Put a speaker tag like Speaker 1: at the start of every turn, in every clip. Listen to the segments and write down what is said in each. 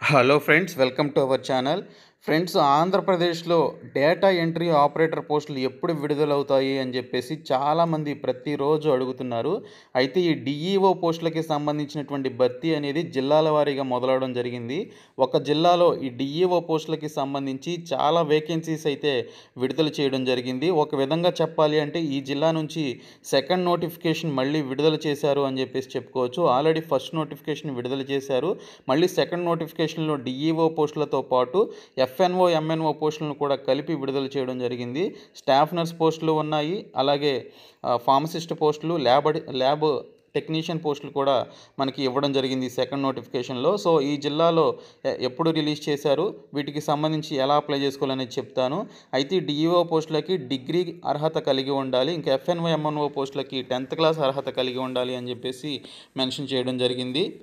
Speaker 1: Hello friends welcome to our channel friends ఆంధ్రప్రదేశ్లో data entry operator పోస్టులు ఎప్పుడు విడుదలవుతాయి అని చెప్పేసి చాలామంది ప్రతిరోజు అడుగుతున్నారు. అయితే ఈ డిఈఓ పోస్టులకి సంబంధించినటువంటి భర్తీ అనేది జిల్లాల వారీగా మొదలవడం జరిగింది. ఒక జిల్లాలో ఈ డిఈఓ పోస్టులకి సంబంధించి చాలా వేకెన్సీస్ అయితే విడుదల చేయడం జరిగింది. ఒక విధంగా చెప్పాలి అంటే ఈ జిల్లా నుంచి సెకండ్ నోటిఫికేషన్ మళ్ళీ విడుదల చేశారు అని చెప్పేసి చెప్పుకోవచ్చు. ఆల్రెడీ ఫస్ట్ నోటిఫికేషన్ విడుదల చేశారు. మళ్ళీ సెకండ్ నోటిఫికేషన్లో డిఈఓ పోస్టులతో పాటు ఎఫ్ఎన్ఓ ఎంఎన్ఓ పోస్టులను కూడా కలిపి విడుదల చేయడం జరిగింది. స్టాఫ్ నర్స్ పోస్టులు ఉన్నాయి. అలాగే ఫార్మసిస్ట్ పోస్టులు ల్యాబ్ ల్యాబ్ టెక్నీషియన్ పోస్టులు కూడా మనకి ఇవ్వడం జరిగింది సెకండ్ నోటిఫికేషన్లో. సో ఈ జిల్లాలో ఎ- ఎప్పుడు రిలీజ్ చేశారు? వీటికి సంబంధించి ఎలా అప్లై చేసుకోవాలనేది చెప్తాను. అయితే డిఈఓ పోస్టులకి డిగ్రీ అర్హత కలిగి ఉండాలి. ఇంకా ఎఫ్ఎన్ఓ ఎంఎన్ఓ పోస్టులకి టెన్త్ క్లాస్ అర్హత కలిగి ఉండాలి అని చెప్పేసి మెన్షన్ చేయడం జరిగింది.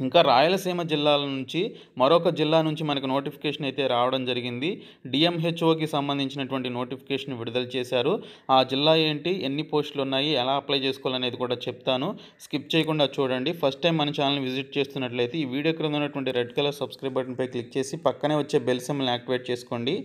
Speaker 1: ఇంకా రాయలసీమ జిల్లాల నుంచి మరొక జిల్లా నుంచి మనకు నోటిఫికేషన్ అయితే రావడం జరిగింది. డిఎంహెచ్ఓకి సంబంధించినటువంటి నోటిఫికేషన్ విడుదల చేశారు. ఆ జిల్లా ఏంటి ఎన్ని పోస్టులు ఉన్నాయి ఎలా అప్లై చేసుకోవాలనేది కూడా చెప్తాను. స్కిప్ చేయకుండా చూడండి. ఫస్ట్ టైం మన ఛానల్ విజిట్ చేస్తున్నట్లయితే ఈ వీడియో క్రింద ఉన్నటువంటి రెడ్ కలర్ సబ్స్క్రైబ్ బటన్పై క్లిక్ చేసి పక్కనే వచ్చే బెల్ సింబల్ని యాక్టివేట్ చేసుకోండి.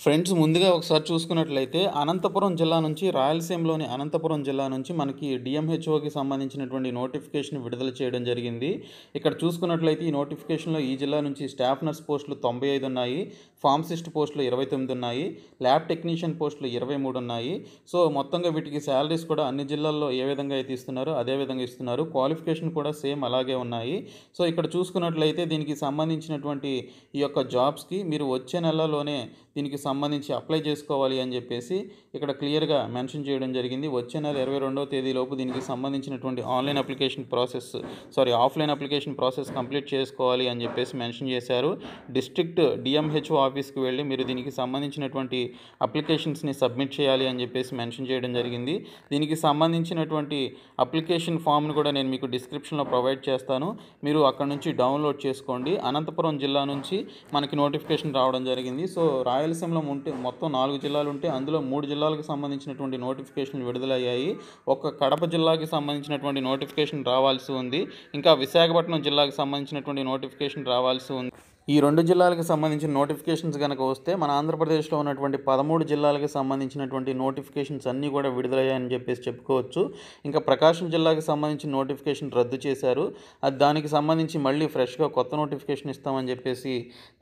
Speaker 1: ఫ్రెండ్స్ ముందుగా ఒకసారి చూసుకున్నట్లయితే అనంతపురం జిల్లా నుంచి రాయలసీమలోని అనంతపురం జిల్లా నుంచి మనకి డిఎంహెచ్ఓకి సంబంధించినటువంటి నోటిఫికేషన్ విడుదల చేయడం జరిగింది. ఇక్కడ చూసుకున్నట్లయితే ఈ నోటిఫికేషన్లో ఈ జిల్లా నుంచి స్టాఫ్ నర్స్ పోస్టులు తొంభై ఐదు ఉన్నాయి ఫార్మసిస్ట్ పోస్టులు ఇరవై తొమ్మిది ఉన్నాయి ల్యాబ్ టెక్నీషియన్ పోస్టులు ఇరవై మూడు ఉన్నాయి. సో మొత్తంగా వీటికి శాలరీస్ కూడా అన్ని జిల్లాల్లో ఏ విధంగా అయితే ఇస్తున్నారో అదే విధంగా ఇస్తున్నారు. క్వాలిఫికేషన్ కూడా సేమ్ అలాగే ఉన్నాయి. సో ఇక్కడ చూసుకున్నట్లయితే దీనికి సంబంధించినటువంటి ఈ యొక్క జాబ్స్కి మీరు వచ్చే నెలలోనే దీనికి సంబంధించి అప్లై చేసుకోవాలి అని చెప్పేసి ఇక్కడ క్లియర్గా మెన్షన్ చేయడం జరిగింది. వచ్చే నెల ఇరవై రెండవ తేదీలోపు దీనికి సంబంధించినటువంటి online application process sorry offline application process complete చేసుకోవాలి అని చెప్పేసి మెన్షన్ చేశారు. డిస్ట్రిక్ట్ డిఎంహెచ్ఓ ఆఫీస్కి వెళ్ళి మీరు దీనికి సంబంధించినటువంటి అప్లికేషన్స్ని సబ్మిట్ చేయాలి అని చెప్పేసి మెన్షన్ చేయడం జరిగింది. దీనికి సంబంధించినటువంటి అప్లికేషన్ ఫామ్ను కూడా నేను మీకు డిస్క్రిప్షన్లో ప్రొవైడ్ చేస్తాను. మీరు అక్కడ నుంచి డౌన్లోడ్ చేసుకోండి. అనంతపురం జిల్లా నుంచి మనకి నోటిఫికేషన్ రావడం జరిగింది. సో రాయలసీమ రాష్ట్రంలో ఉంటే మొత్తం నాలుగు జిల్లాలు ఉంటే అందులో మూడు జిల్లాలకు సంబంధించినటువంటి నోటిఫికేషన్లు విడుదలయ్యాయి. ఒక కడప జిల్లాకి సంబంధించినటువంటి నోటిఫికేషన్ రావాల్సి ఉంది. ఇంకా విశాఖపట్నం జిల్లాకు సంబంధించినటువంటి నోటిఫికేషన్ రావాల్సి ఉంది. ఈ రెండు జిల్లాలకు సంబంధించిన నోటిఫికేషన్స్ కనుక వస్తే మన ఆంధ్రప్రదేశ్లో ఉన్నటువంటి పదమూడు జిల్లాలకు సంబంధించినటువంటి నోటిఫికేషన్స్ అన్నీ కూడా విడుదలయ్యాయని చెప్పేసి చెప్పుకోవచ్చు. ఇంకా ప్రకాశం జిల్లాకి సంబంధించిన నోటిఫికేషన్ రద్దు చేశారు. అది దానికి సంబంధించి మళ్ళీ ఫ్రెష్గా కొత్త నోటిఫికేషన్ ఇస్తామని చెప్పేసి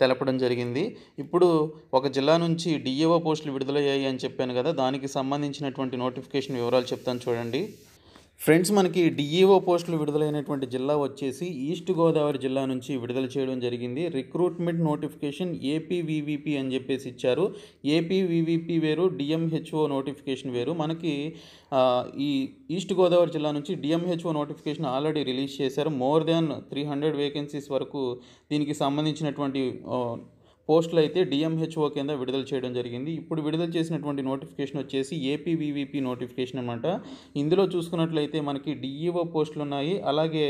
Speaker 1: తెలపడం జరిగింది. ఇప్పుడు ఒక జిల్లా నుంచి డిఏఓ పోస్టులు విడుదలయ్యాయి అని చెప్పాను కదా దానికి సంబంధించినటువంటి నోటిఫికేషన్ వివరాలు చెప్తాను చూడండి. ఫ్రెండ్స్ మనకి డిఈఓ పోస్టులు విడుదలైనటువంటి జిల్లా వచ్చేసి ఈస్ట్ గోదావరి జిల్లా నుంచి విడుదల చేయడం జరిగింది. రిక్రూట్మెంట్ నోటిఫికేషన్ ఏపీవీవీపీ అని చెప్పేసి ఇచ్చారు. ఏపీవీవీపీ వేరు డిఎంహెచ్ఓ నోటిఫికేషన్ వేరు. మనకి ఈ ఈస్ట్ గోదావరి జిల్లా నుంచి డిఎంహెచ్ఓ నోటిఫికేషన్ ఆల్రెడీ రిలీజ్ చేశారు. More than three hundred vacancies వరకు దీనికి సంబంధించినటువంటి పోస్టులు అయితే డిఎంహెచ్ఓ కింద విడుదల చేయడం జరిగింది. ఇప్పుడు విడుదల చేసినటువంటి నోటిఫికేషన్ వచ్చేసి ఏపీవీవీపీ నోటిఫికేషన్ అనమాట ఇందులో చూసుకున్నట్లయితే మనకి డిఈఓ పోస్టులు ఉన్నాయి అలాగే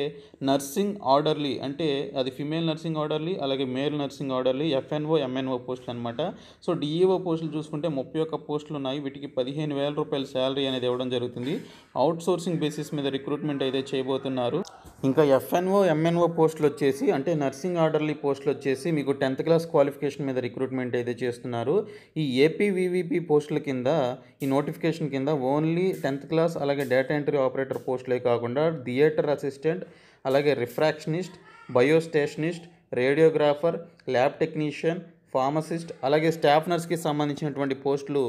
Speaker 1: నర్సింగ్ ఆర్డర్లీ అంటే అది ఫిమేల్ నర్సింగ్ ఆర్డర్లీ అలాగే male nursing orderly FNO MNO పోస్టులు అనమాట సో డిఈఓ పోస్టులు చూసుకుంటే ముప్పై ఒక్క పోస్టులు ఉన్నాయి వీటికి పదిహేను వేల రూపాయల శాలరీ అనేది ఇవ్వడం జరుగుతుంది. అవుట్ సోర్సింగ్ బేసిస్ మీద రిక్రూట్మెంట్ అయితే చేయబోతున్నారు. ఇంకా ఎఫ్ఎన్ఓ ఎంఎన్ఓ పోస్టులు వచ్చేసి అంటే నర్సింగ్ ఆర్డర్లీ పోస్టులు వచ్చేసి మీకు టెన్త్ క్లాస్ క్వాలిఫికేషన్ మీద రిక్రూట్మెంట్ అయితే చేస్తున్నారు. ఈ ఏపీవీవీపీ పోస్టుల కింద ఈ నోటిఫికేషన్ కింద ఓన్లీ టెన్త్ క్లాస్ అలాగే డేటా ఎంట్రీ ఆపరేటర్ పోస్టులే కాకుండా థియేటర్ అసిస్టెంట్ అలాగే refractionist biostatistician radiographer lab technician pharmacist అలాగే స్టాఫ్ నర్స్కి సంబంధించినటువంటి పోస్టులు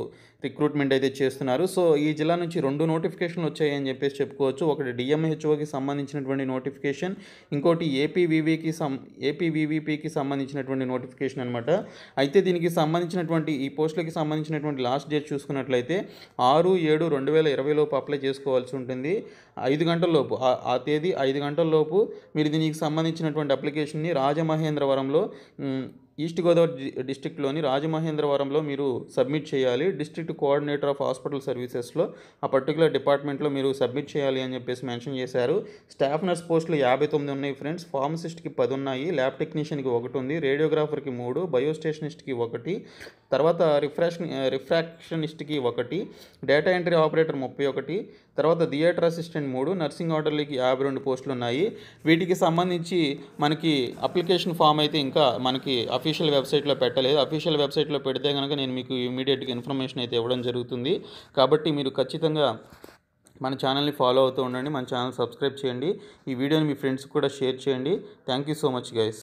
Speaker 1: రిక్రూట్మెంట్ అయితే చేస్తున్నారు. సో ఈ జిల్లా నుంచి రెండు నోటిఫికేషన్లు వచ్చాయని చెప్పేసి చెప్పుకోవచ్చు. ఒకటి డిఎంహెచ్ఓకి సంబంధించినటువంటి నోటిఫికేషన్ ఇంకోటి ఏపీవీవీకి సం ఏపీవీవీపీకి సంబంధించినటువంటి నోటిఫికేషన్ అనమాట అయితే దీనికి సంబంధించినటువంటి ఈ పోస్టులకి సంబంధించినటువంటి లాస్ట్ డేట్ చూసుకున్నట్లయితే ఆరు ఏడు రెండు వేల ఇరవై లోపు అప్లై చేసుకోవాల్సి ఉంటుంది. ఐదు గంటల లోపు ఆ- తేదీ ఐదు గంటల లోపు మీరు దీనికి సంబంధించినటువంటి అప్లికేషన్ని రాజమహేంద్రవరంలో ఈస్ట్ గోదావరి డిస్టిక్లోని డిస్ట్రిక్ట్లోని రాజమహేంద్రవరంలో మీరు సబ్మిట్ చేయాలి. డిస్ట్రిక్ట్ కోఆర్డినేటర్ ఆఫ్ హాస్పిటల్ సర్వీసెస్లో ఆ పర్టికులర్ డిపార్ట్మెంట్లో మీరు సబ్మిట్ చేయాలి అని చెప్పేసి మెన్షన్ చేశారు. స్టాఫ్ నర్స్ పోస్టులు యాభై తొమ్మిది ఉన్నాయి ఫ్రెండ్స్ ఫార్మసిస్ట్కి పది ఉన్నాయి ల్యాబ్ టెక్నీషియన్కి ఒకటి ఉంది రేడియోగ్రాఫర్కి మూడు బయోస్టేషనిస్ట్కి ఒకటి తర్వాత రిఫ్రాక్షన్ రిఫ్రాక్షనిస్ట్కి ఒకటి డేటా ఎంట్రీ ఆపరేటర్ ముప్పై ఒకటి తర్వాత థియేటర్ అసిస్టెంట్ మూడు నర్సింగ్ ఆర్డర్లీకి యాభై రెండు పోస్టులు ఉన్నాయి. వీటికి సంబంధించి మనకి అప్లికేషన్ ఫామ్ అయితే ఇంకా మనకి అఫీషియల్ వెబ్సైట్లో పెట్టలేదు. అఫీషియల్ వెబ్సైట్లో పెడితే కనుక నేను మీకు ఇమీడియట్గా ఇన్ఫర్మేషన్ అయితే ఇవ్వడం జరుగుతుంది. కాబట్టి మీరు ఖచ్చితంగా మన ఛానల్ని ఫాలో అవుతూ ఉండండి. మన ఛానల్ సబ్స్క్రైబ్ చేయండి. ఈ వీడియోని మీ ఫ్రెండ్స్కి కూడా షేర్ చేయండి. Thank you so much guys